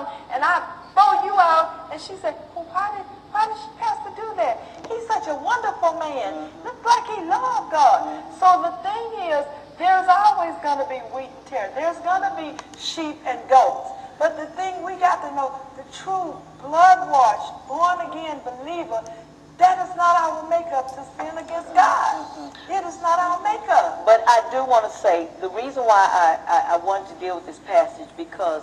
something and I throw you out. And she said, well, why did, why did Pastor do that? He's such a wonderful man. Looks like he loved God. So the thing is, there's always going to be wheat and tare. There's going to be sheep and goats. But the thing we got to know, the true blood-washed, born-again believer, that is not our makeup to sin against God. It is not our makeup. But I do want to say, the reason why I, I, I wanted to deal with this passage, because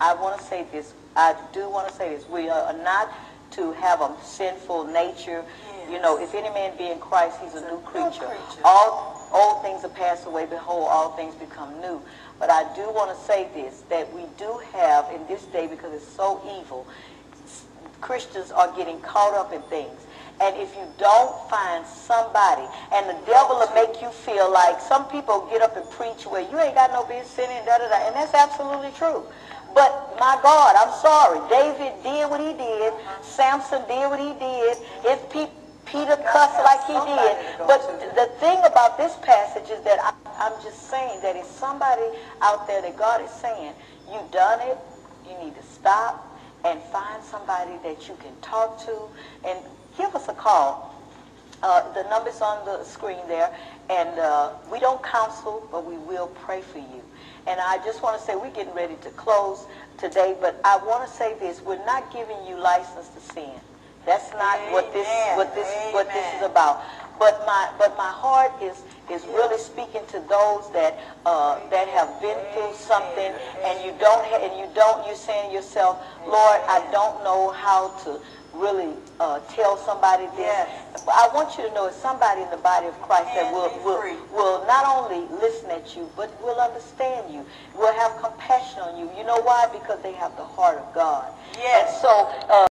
I want to say this, I do want to say this, we are not to have a sinful nature. Yes. You know, if any man be in Christ, he's a new creature. creature. All old things are passed away, behold, all things become new. But I do want to say this, that we do have in this day, because it's so evil, Christians are getting caught up in things. And if you don't find somebody, and the devil will make you feel like some people get up and preach where you ain't got no business sinning, da da da, and that's absolutely true. But my God, I'm sorry. David did what he did. Samson did what he did. If pe- Peter cussed like he did. But the thing about this passage is that I, I'm just saying that it's somebody out there that God is saying, you've done it, you need to stop and find somebody that you can talk to and give us a call. Uh, the number's on the screen there, and uh, we don't counsel, but we will pray for you. And I just want to say we're getting ready to close today, but I want to say this: we're not giving you license to sin. That's not what this what this what this is about. But my but my heart is is really speaking to those that uh, that have been through something, and you don't ha- and you don't you're saying to yourself, Lord, I don't know how to really uh, tell somebody this. Yes. I want you to know it's somebody in the body of Christ that will, will, will not only listen at you, but will understand you, will have compassion on you. You know why? Because they have the heart of God. Yes. And so uh,